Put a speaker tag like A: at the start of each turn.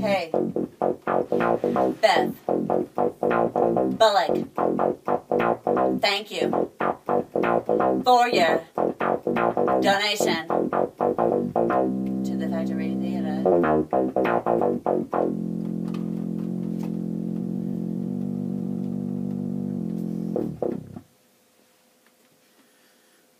A: Hey, Beth Bullock, thank you for your donation to the Factory Theater.